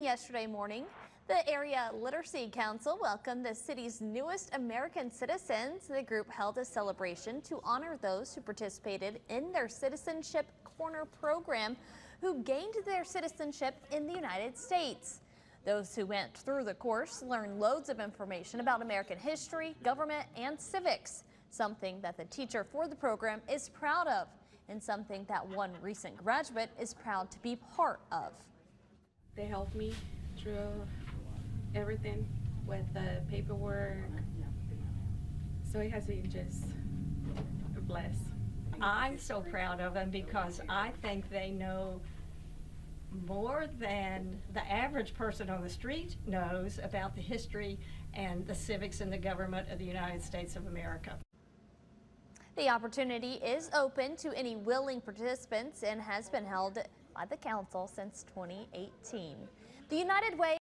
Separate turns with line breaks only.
Yesterday morning, the Area Literacy Council welcomed the city's newest American citizens. The group held a celebration to honor those who participated in their Citizenship Corner program who gained their citizenship in the United States. Those who went through the course learned loads of information about American history, government, and civics, something that the teacher for the program is proud of, and something that one recent graduate is proud to be part of.
They helped me through everything with the paperwork. So it has been just a bless.
I'm so proud of them because I think they know more than the average person on the street knows about the history and the civics and the government of the United States of America.
The opportunity is open to any willing participants and has been held by the council since 2018. The United Way